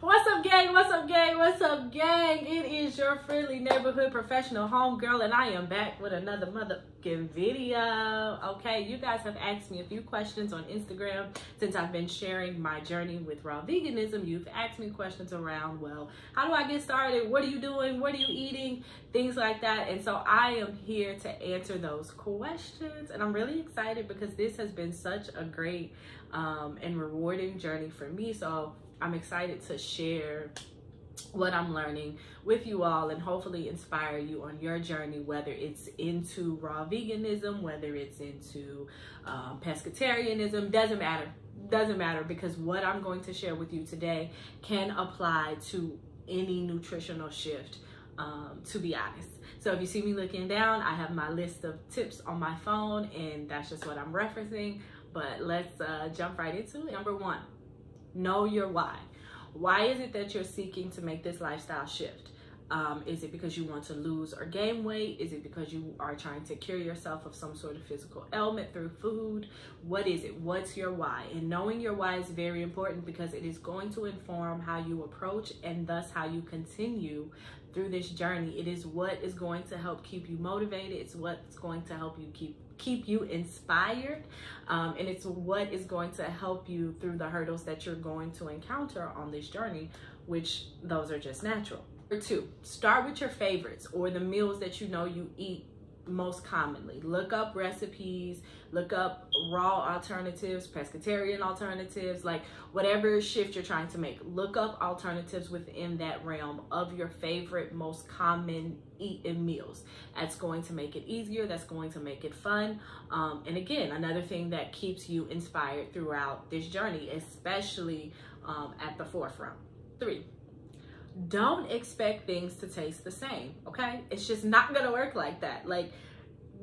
What's up, gang? What's up, gang? What's up, gang? It is your friendly neighborhood professional homegirl, and I am back with another motherfucking video. Okay, you guys have asked me a few questions on Instagram since I've been sharing my journey with raw veganism. You've asked me questions around, well, how do I get started? What are you doing? What are you eating? Things like that. And so I am here to answer those questions, and I'm really excited because this has been such a great um, and rewarding journey for me. So I'm excited to share what I'm learning with you all and hopefully inspire you on your journey, whether it's into raw veganism, whether it's into um, pescatarianism, doesn't matter. Doesn't matter because what I'm going to share with you today can apply to any nutritional shift, um, to be honest. So if you see me looking down, I have my list of tips on my phone and that's just what I'm referencing. But let's uh, jump right into. Number one, know your why. Why is it that you're seeking to make this lifestyle shift? Um, is it because you want to lose or gain weight? Is it because you are trying to cure yourself of some sort of physical ailment through food? What is it? What's your why? And knowing your why is very important because it is going to inform how you approach and thus how you continue through this journey. It is what is going to help keep you motivated. It's what's going to help you keep keep you inspired um, and it's what is going to help you through the hurdles that you're going to encounter on this journey which those are just natural Number two start with your favorites or the meals that you know you eat most commonly. Look up recipes, look up raw alternatives, pescatarian alternatives, like whatever shift you're trying to make. Look up alternatives within that realm of your favorite, most common eaten meals. That's going to make it easier, that's going to make it fun. Um, and again, another thing that keeps you inspired throughout this journey, especially um, at the forefront. Three, don't expect things to taste the same, okay? It's just not gonna work like that. Like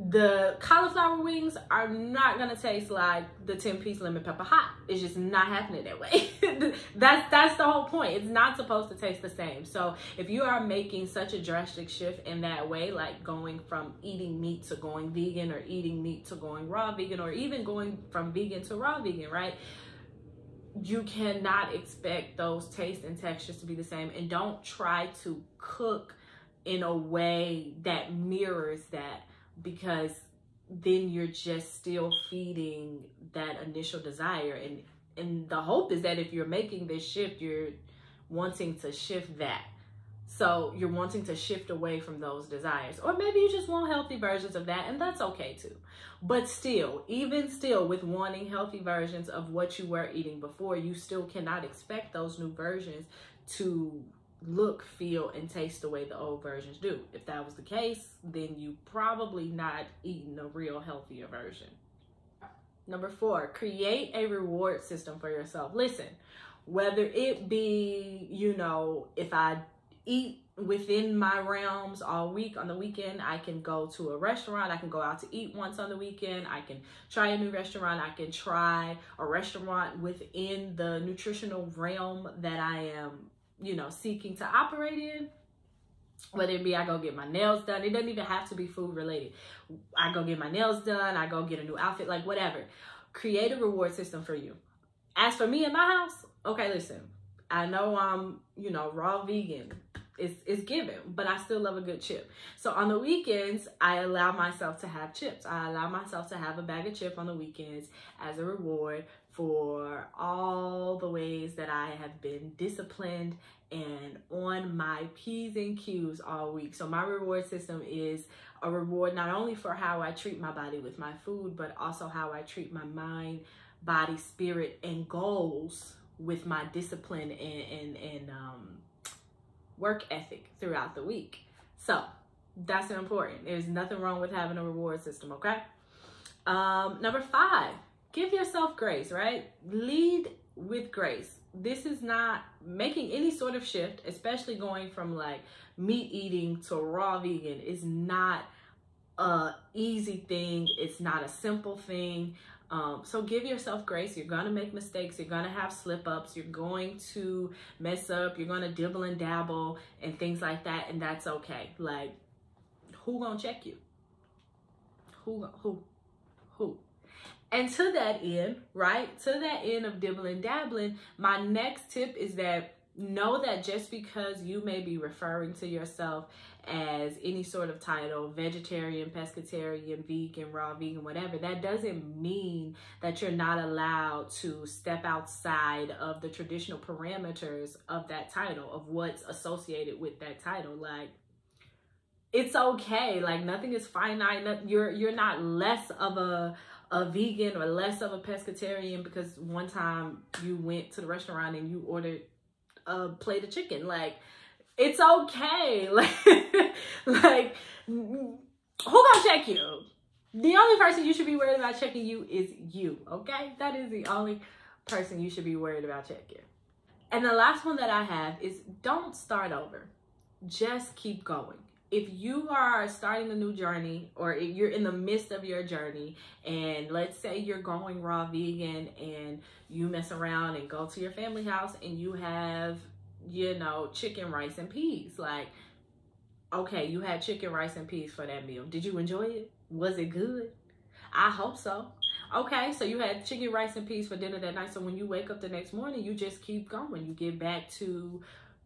the cauliflower wings are not gonna taste like the 10 piece lemon pepper hot. It's just not happening that way. that's that's the whole point. It's not supposed to taste the same. So if you are making such a drastic shift in that way, like going from eating meat to going vegan or eating meat to going raw vegan or even going from vegan to raw vegan, right? You cannot expect those tastes and textures to be the same. And don't try to cook in a way that mirrors that because then you're just still feeding that initial desire. And and the hope is that if you're making this shift you're wanting to shift that so you're wanting to shift away from those desires. Or maybe you just want healthy versions of that, and that's okay too. But still, even still, with wanting healthy versions of what you were eating before, you still cannot expect those new versions to look, feel, and taste the way the old versions do. If that was the case, then you probably not eating a real healthier version. Number four, create a reward system for yourself. Listen, whether it be, you know, if I eat within my realms all week on the weekend. I can go to a restaurant. I can go out to eat once on the weekend. I can try a new restaurant. I can try a restaurant within the nutritional realm that i am you know seeking to operate in. Whether it be I go get my nails done, it doesn't even have to be food related. I go get my nails done, I go get a new outfit, like whatever. Create a reward system for you. As for me in my house, okay, listen, I know I'm, you know, raw vegan, it's, it's given, but I still love a good chip. So on the weekends, I allow myself to have chips. I allow myself to have a bag of chip on the weekends as a reward for all the ways that I have been disciplined and on my P's and Q's all week. So my reward system is a reward not only for how I treat my body with my food, but also how I treat my mind, body, spirit, and goals with my discipline and, and, and um, work ethic throughout the week. So that's important. There's nothing wrong with having a reward system, okay? Um, number five, give yourself grace, right? Lead with grace. This is not making any sort of shift, especially going from like meat eating to raw vegan is not a easy thing. It's not a simple thing. Um, so give yourself grace. You're going to make mistakes. You're going to have slip ups. You're going to mess up. You're going to dibble and dabble and things like that. And that's okay. Like, who going to check you? Who, who, who? And to that end, right? To that end of dibbling dabbling, my next tip is that know that just because you may be referring to yourself as any sort of title vegetarian pescatarian vegan raw vegan whatever that doesn't mean that you're not allowed to step outside of the traditional parameters of that title of what's associated with that title. Like it's okay. Like nothing is finite. You're you're not less of a a vegan or less of a pescatarian because one time you went to the restaurant and you ordered Uh, a plate of chicken. Like, it's okay. Like, like who gonna check you? The only person you should be worried about checking you is you, okay? That is the only person you should be worried about checking. And the last one that I have is don't start over. Just keep going if you are starting a new journey or you're in the midst of your journey and let's say you're going raw vegan and you mess around and go to your family house and you have you know chicken rice and peas like okay you had chicken rice and peas for that meal. Did you enjoy it? Was it good? I hope so. Okay so you had chicken rice and peas for dinner that night. So when you wake up the next morning you just keep going. You get back to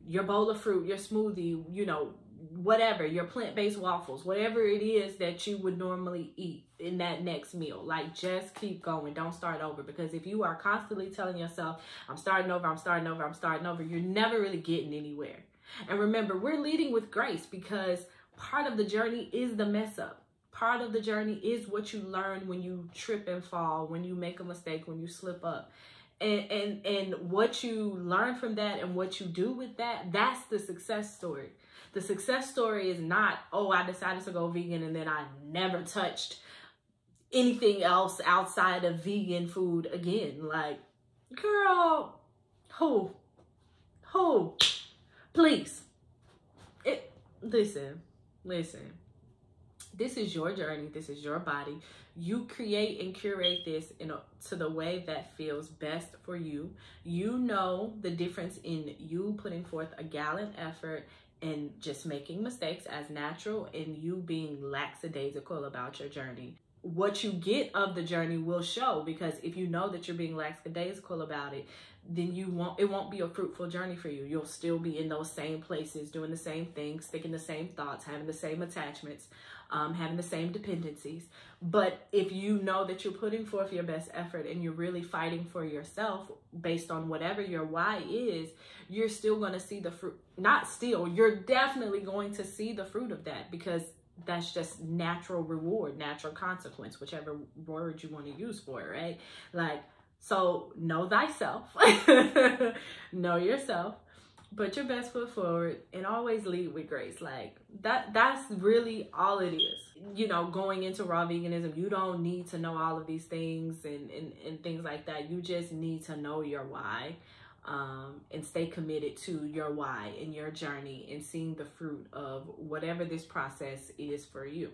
your bowl of fruit your smoothie you know whatever your plant-based waffles whatever it is that you would normally eat in that next meal. Like just keep going. Don't start over. Because if you are constantly telling yourself i'm starting over i'm starting over i'm starting over you're never really getting anywhere. And remember we're leading with grace because part of the journey is the mess up. Part of the journey is what you learn when you trip and fall when you make a mistake when you slip up. And and and what you learn from that and what you do with that that's the success story the success story is not, oh, I decided to go vegan and then I never touched anything else outside of vegan food again. Like, girl, who? Who? Please. It listen, listen. This is your journey. This is your body. You create and curate this in a, to the way that feels best for you. You know the difference in you putting forth a gallant effort and just making mistakes as natural and you being lackadaisical about your journey. What you get of the journey will show because if you know that you're being lackadaisical about it, then you won't it won't be a fruitful journey for you. You'll still be in those same places, doing the same things, thinking the same thoughts, having the same attachments, um, having the same dependencies. But if you know that you're putting forth your best effort and you're really fighting for yourself based on whatever your why is, you're still going to see the fruit. Not still, you're definitely going to see the fruit of that because that's just natural reward, natural consequence, whichever word you want to use for it, right? Like, so know thyself, know yourself, put your best foot forward and always lead with grace. Like that that's really all it is. You know going into raw veganism you don't need to know all of these things and and, and things like that. You just need to know your why um, and stay committed to your why and your journey and seeing the fruit of whatever this process is for you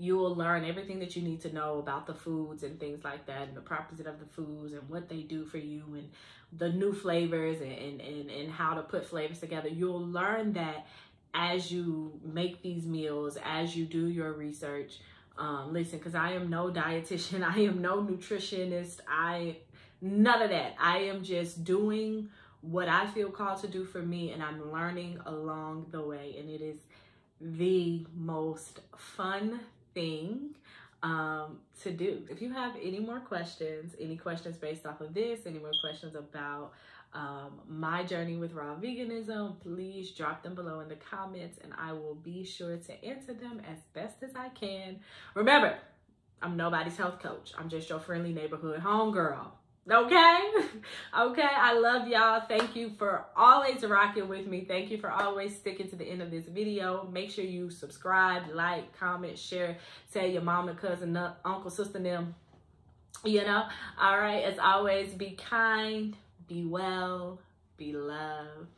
you will learn everything that you need to know about the foods and things like that and the properties of the foods and what they do for you and the new flavors and, and, and how to put flavors together. You'll learn that as you make these meals, as you do your research. Um, listen, because I am no dietitian, I am no nutritionist, I none of that. I am just doing what I feel called to do for me, and I'm learning along the way, and it is the most fun thing um, to do. If you have any more questions, any questions based off of this, any more questions about um, my journey with raw veganism, please drop them below in the comments and I will be sure to answer them as best as I can. Remember, I'm nobody's health coach. I'm just your friendly neighborhood homegirl. Okay? okay, I love y'all. Thank you for always rocking with me. Thank you for always sticking to the end of this video. Make sure you subscribe, like, comment, share, tell your mom and cousin, uncle, sister, them. You know? All right, as always, be kind, be well, be loved.